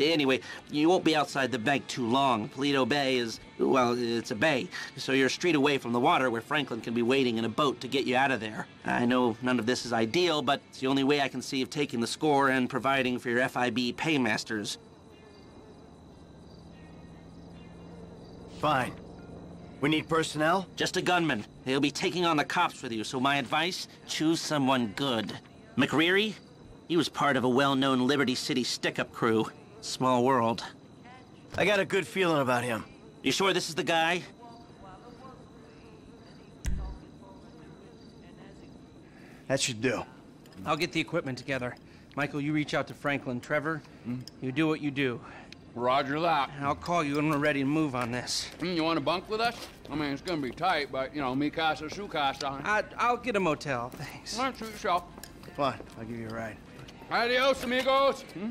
Anyway, you won't be outside the bank too long. Paleto Bay is, well, it's a bay, so you're a street away from the water where Franklin can be waiting in a boat to get you out of there. I know none of this is ideal, but it's the only way I can see of taking the score and providing for your FIB paymasters. Fine. We need personnel? Just a gunman. He'll be taking on the cops with you, so my advice, choose someone good. McReary? He was part of a well-known Liberty City stick-up crew. Small world. I got a good feeling about him. You sure this is the guy? That should do. I'll get the equipment together. Michael, you reach out to Franklin. Trevor, you do what you do. Roger that. I'll call you when we're ready to move on this. Mm, You want to bunk with us? I mean, it's gonna be tight, but, you know, mi casa, su casa. I, I'll get a motel, thanks. Come on, suit yourself. Fine, I'll give you a ride. Adios, amigos. Hmm?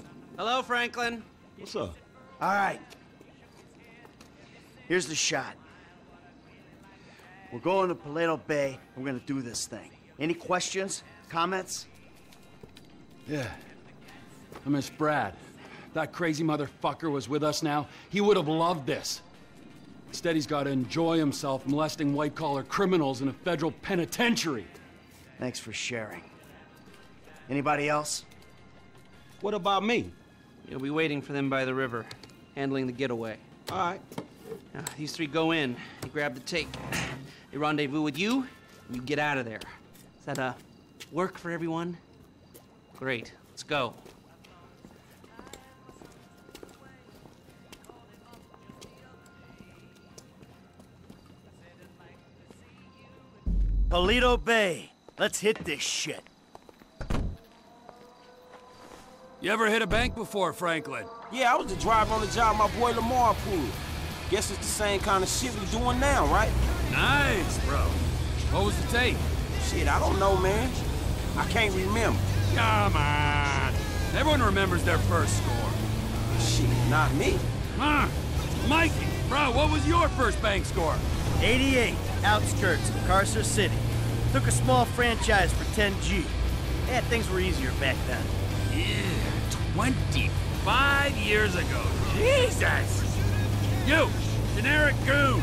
Hello, Franklin. What's up? All right. Here's the shot. We're going to Paleto Bay. We're gonna do this thing. Any questions? Comments? Yeah. I miss Brad. That crazy motherfucker was with us now. He would have loved this. Instead, he's got to enjoy himself molesting white-collar criminals in a federal penitentiary. Thanks for sharing. Anybody else? What about me? You'll be waiting for them by the river, handling the getaway. All right. Now, these three go in, you grab the tape. They rendezvous with you, and you get out of there. Is that, uh, work for everyone? Great, let's go. Paleto Bay. Let's hit this shit. You ever hit a bank before, Franklin? Yeah, I was the driver on the job my boy Lamar pulled. Guess it's the same kind of shit we're doing now, right? Nice, bro. What was the tape? Shit, I don't know, man. I can't remember. Come on. Everyone remembers their first score. Shit, not me. Huh? Mikey, bro, what was your first bank score? 88, outskirts of Carcer City. Took a small franchise for 10G. Yeah, things were easier back then. Yeah, 25 years ago. Jesus! You, generic goon.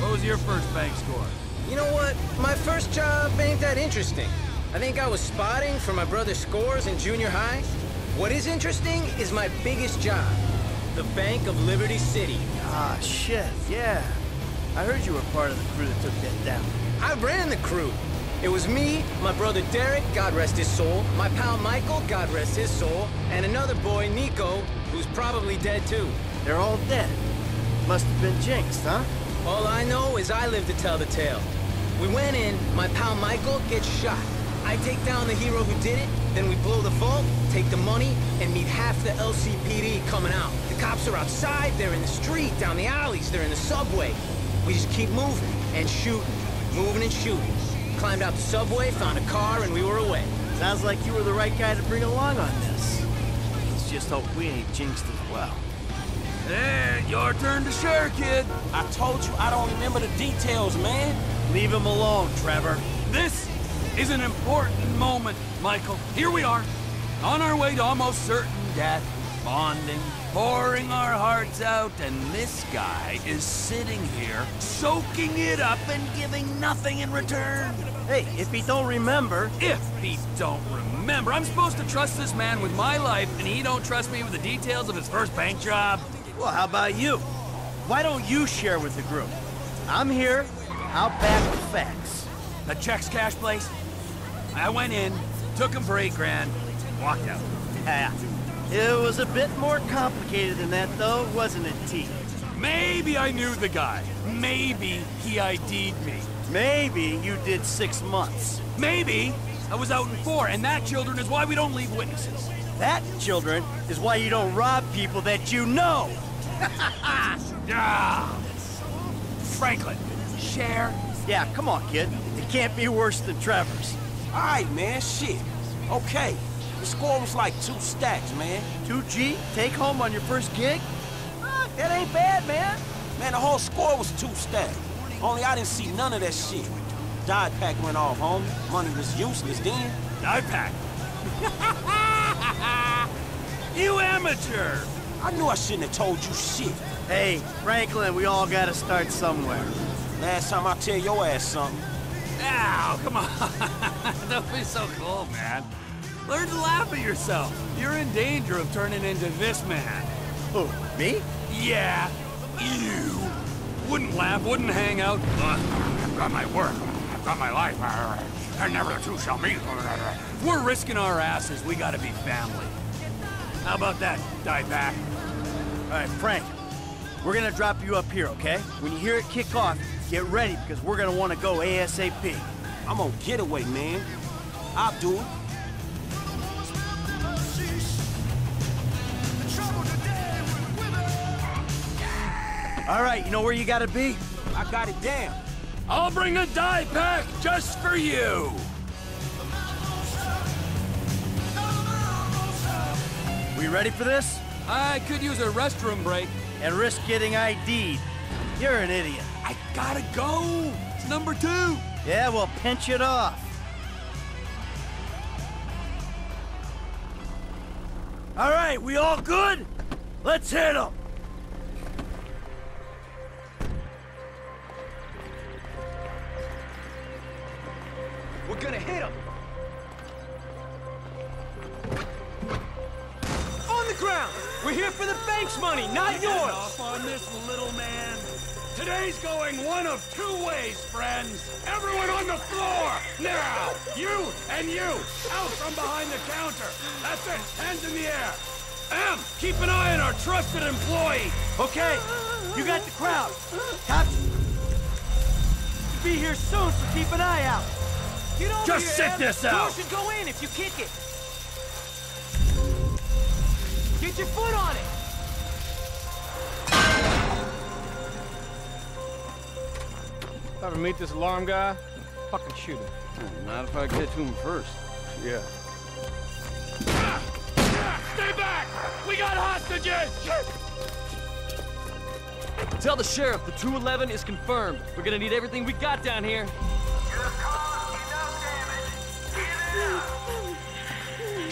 What was your first bank score? You know what? My first job ain't that interesting. I think I was spotting for my brother's scores in junior high. What is interesting is my biggest job. The Bank of Liberty City. Ah, shit, yeah. I heard you were part of the crew that took that down. I ran the crew. It was me, my brother Derrick, God rest his soul, my pal Michael, God rest his soul, and another boy, Nico, who's probably dead too. They're all dead. Must have been jinxed, huh? All I know is I live to tell the tale. We went in, my pal Michael gets shot. I take down the hero who did it, then we blow the vault, take the money, and meet half the LCPD coming out. The cops are outside, they're in the street, down the alleys, they're in the subway. We just keep moving and shooting, moving and shooting. Climbed out the subway, found a car, and we were away. Sounds like you were the right guy to bring along on this. Let's just hope we ain't jinxed as well. And your turn to share, kid. I told you I don't remember the details, man. Leave him alone, Trevor. This is an important moment, Michael. Here we are, on our way to almost certain death, bonding, pouring our hearts out, and this guy is sitting here, soaking it up and giving nothing in return. Hey, if he don't remember, If he don't remember, I'm supposed to trust this man with my life, and he don't trust me with the details of his first bank job. well, how about you? Why don't you share with the group? I'm here. I'll back the facts. The checks cash place. I went in, took him for eight grand, walked out. Yeah. It was a bit more complicated than that, though, wasn't it, T? Maybe I knew the guy. Maybe he ID'd me. Maybe you did six months. Maybe I was out in four, and that, children, is why we don't leave witnesses. That, children, is why you don't rob people that you know. Ah! Franklin, share. Yeah, come on, kid. It can't be worse than Trevor's. All right, man, shit. Okay, the score was like two stacks, man. 2G, take home on your first gig? Ah, that ain't bad, man. Man, the whole score was two stacks. Only I didn't see none of that shit. Dye pack went off, homie. Money was useless then. Dye pack. you amateur! I knew I shouldn't have told you shit. Hey, Franklin, we all gotta start somewhere. Last time I tell your ass something. Ow, come on. Don't be so cool, man. Learn to laugh at yourself. You're in danger of turning into this man. Who, me? Yeah, you. Wouldn't laugh, wouldn't hang out. Uh, I've got my work. I've got my life. Uh, and never the two shall meet. If we're risking our asses, we gotta be family. How about that, dieback? All right, Frank, we're gonna drop you up here, okay? When you hear it kick off, get ready because we're gonna want to go ASAP. I'm on getaway, man. I'll do it. All right, you know where you gotta be? I got it down. I'll bring a dye pack just for you. We ready for this? I could use a restroom break. And risk getting ID'd. You're an idiot. I gotta go. It's number two. Yeah, well, pinch it off. All right, we all good? Let's hit 'em. We're gonna hit him. On the ground. We're here for the bank's money, not yours. Off on this little man. Today's going one of two ways, friends. Everyone on the floor! Now! You and you! Out from behind the counter! That's it! Hands in the air! Em, keep an eye on our trusted employee! Okay, you got the crowd. Cops be here soon, so keep an eye out. Get over Just here, sit Em. this Door out. should go in if you kick it. Get your foot on it. Ever meet this alarm guy? Fucking shoot him. Hmm, not if I get to him first. Yeah. Stay back! We got hostages! Tell the sheriff the 211 is confirmed. We're gonna need everything we got down here.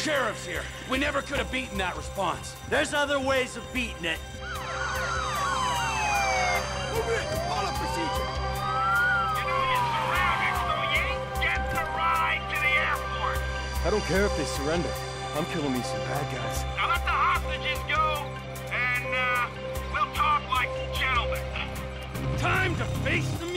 Sheriff's here. We never could have beaten that response. There's other ways of beating it. I don't care if they surrender. I'm killing these some bad guys. Now let the hostages go, and uh, we'll talk like gentlemen. Time to face the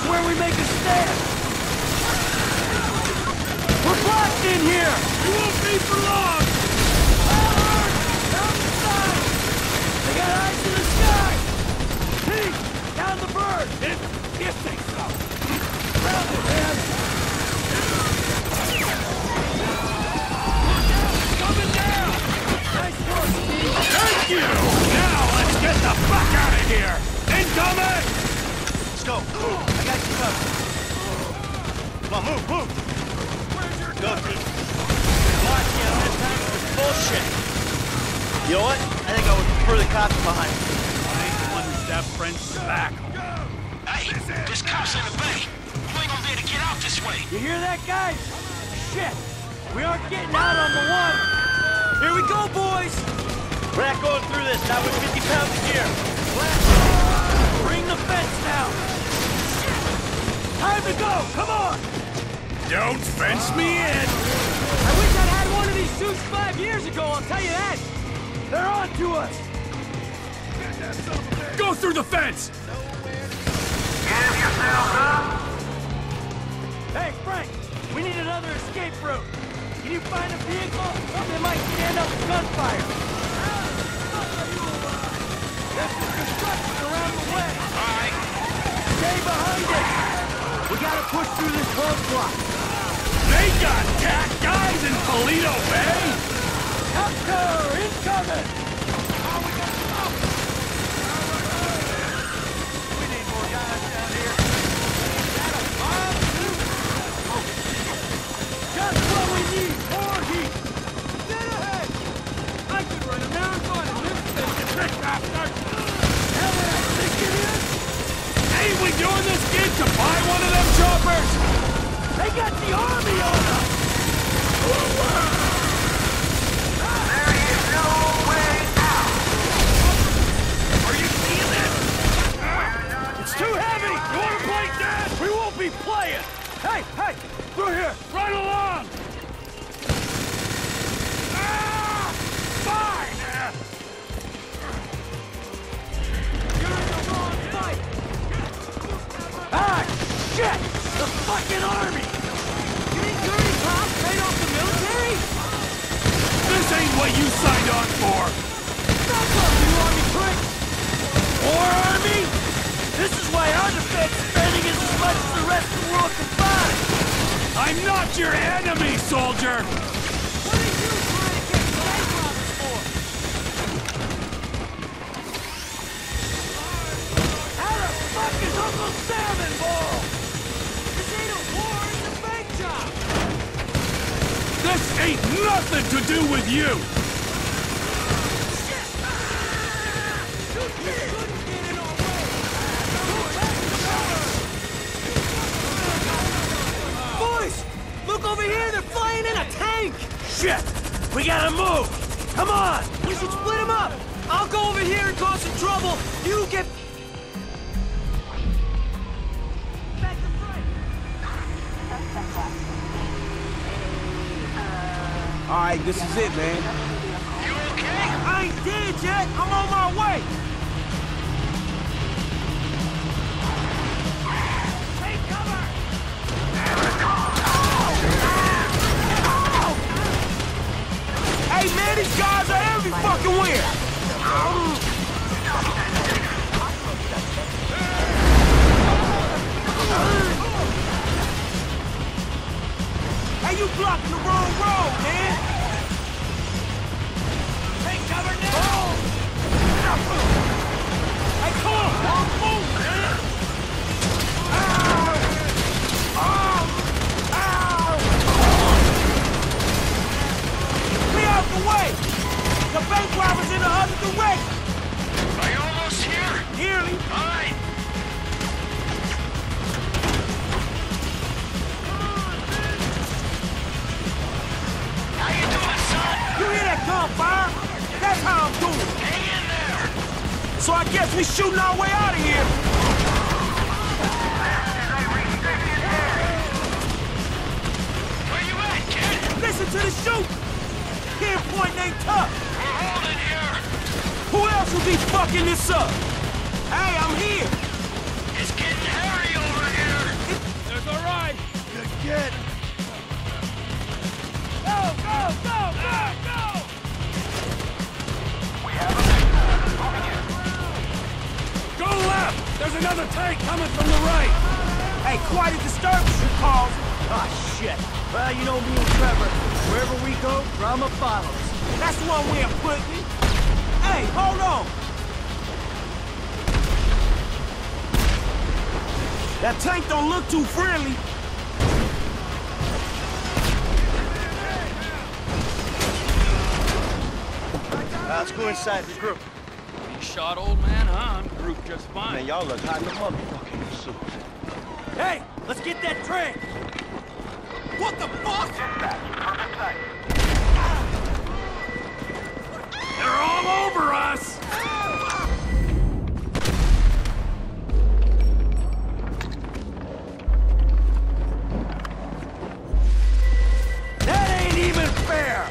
here's where we make a stand! We're blocked in here! You won't be for long! They got eyes to the sky! Pete! Down the bird! If, if they so! Ground it, man! Coming down! Nice work, Steve! Thank you! Now let's get the fuck out of here! Incoming! Let's go. I got you covered. Come on, move, move. Go, team. Come on, kid. I time for this bullshit. You know what? I think I would prefer the cops behind me. I ain't the one who stabbed French's back. Hey, there's cops in the bay. You ain't gonna be able to get out this way. You hear that, guys? Shit! We aren't getting out on the one! Here we go, boys! We're not going through this, not with 50 pounds of gear. Bring the fence down! Time to go! Come on! Don't fence me in! I wish I'd had one of these suits five years ago, I'll tell you that! They're on to us! Go through the fence! Give yourself up! Hey, Frank! We need another escape route! Can you find a vehicle? Something might stand up to gunfire! There's some construction around the way! Alright. Stay behind it! We gotta push through this roadblock! They got cat guys in Paleto Bay? Tucker! Incoming! We need more guys down here. Oh, Just what we need! More heat! Ahead! I could run a marathon in this thing! Bastard! Hell, I think it is! Ain't we doing this gig to buy one of them choppers? They got the army on us! There is no way out! Are you seeing this? It's too heavy! You wanna play dead? We won't be playing! Hey, hey! Through here! Right along! Army! You think you're any cop straight off the military? This ain't what you signed on for! Stop up, you army prick! War army? This is why our defense spending is as much as the rest of the world combined! I'm not your enemy, soldier! What are you trying to get bank robbers for? How the fuck is Uncle Sam involved? This ain't nothing to do with you! Boys! Look over here, they're flying in a tank! Shit! We gotta move! Come on! We should split them up! I'll go over here and cause some trouble. You get... Alright, this is it, man. You okay? I ain't dead yet! I'm on my way! Guess we shooting our way out of here! Where you at, kid? Listen to the shoot! Pinpoint ain't tough! We're holding here! Who else will be fucking this up? Hey, I'm here! It's getting hairy over here! That's alright! Good kid. Go, go, go, go, go! There's another tank coming from the right! Hey, quite a disturbance, you calls. Ah, shit. Well, you know me and Trevor. Wherever we go, drama follows. That's one way of putting it. Hey, hold on. That tank don't look too friendly. Let's go inside the group. You shot old man, huh? I'm grouped just fine. Man, y'all look hot in the motherfucker in the suits. Hey, let's get that train. What the fuck? They're all over us! That ain't even fair.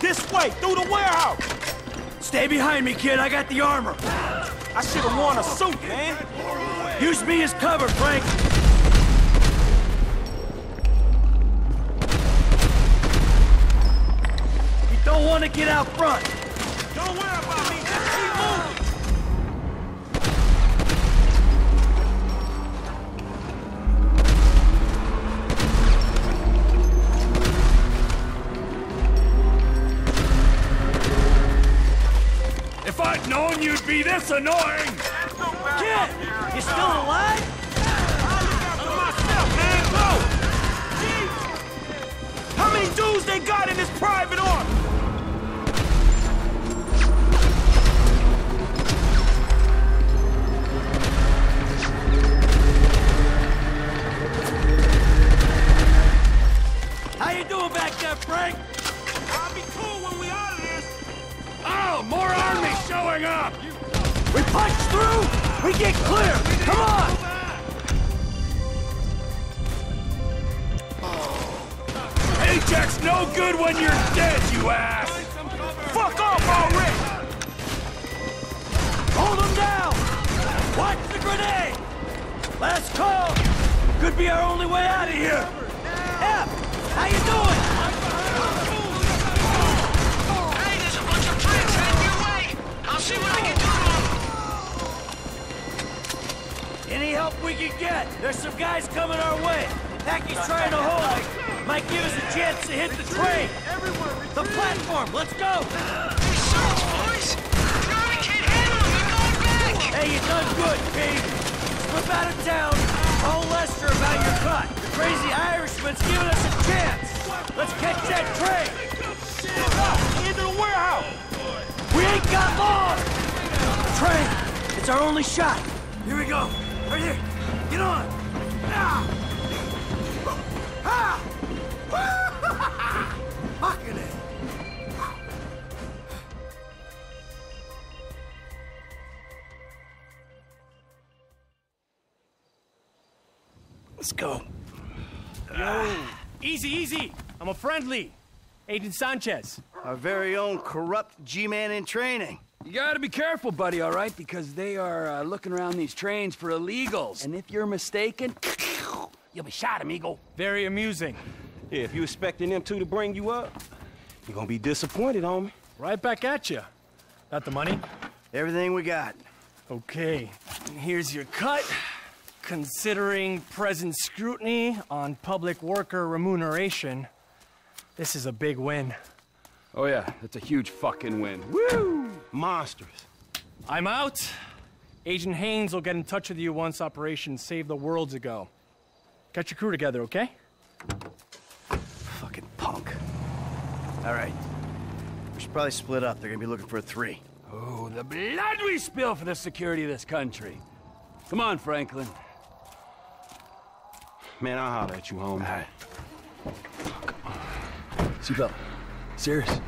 This way, through the warehouse. Stay behind me, kid. I got the armor. I should have worn a suit, man. Use me as cover, Frank. You don't want to get out front. Don't worry about me. Known you'd be this annoying! Kid, you still alive? myself, man. Go! How many dudes they got in this private army? How you doing back there, Frank? Showing up! We punch through! We get clear! Come on! Paycheck's no good when you're dead, you ass! Fuck off already! Hold them down! Watch the grenade! Last call! Could be our only way out of here! F! How you doing? Hey, there's a bunch of tricks heading your way. I'll see what I can do. Any help we can get! There's some guys coming our way! Packie's trying to hold us! Might give us a chance to hit the train! The platform! Let's go! These suits, boys. The can't handle them. They're going back. Hey, you done good, Pete! Slip out of town! Call Lester about your cut! The crazy Irishman's giving us a chance! Let's catch that train! Into the warehouse! We ain't got long! Train! It's our only shot! Here we go! Right here! Get on! Ah! Ah! Fucking it! Let's go. Easy, easy. I'm a friendly. Agent Sanchez. Our very own corrupt G-man in training. You gotta be careful, buddy, all right? Because they are uh, looking around these trains for illegals. And if you're mistaken, you'll be shot, amigo. Very amusing. Yeah, if you expecting them two to bring you up, you're gonna be disappointed, homie. Right back at you. Got the money? Everything we got. Okay. Here's your cut. Considering present scrutiny on public worker remuneration, this is a big win. Oh, yeah, that's a huge fucking win. Woo! Monsters. I'm out. Agent Haines will get in touch with you once Operation Save the World's ago. Get your crew together, okay? Fucking punk. All right. We should probably split up. They're gonna be looking for a three. Oh, the blood we spill for the security of this country. Come on, Franklin. Man, I'll holler at you, homie. Seatbelt. Serious.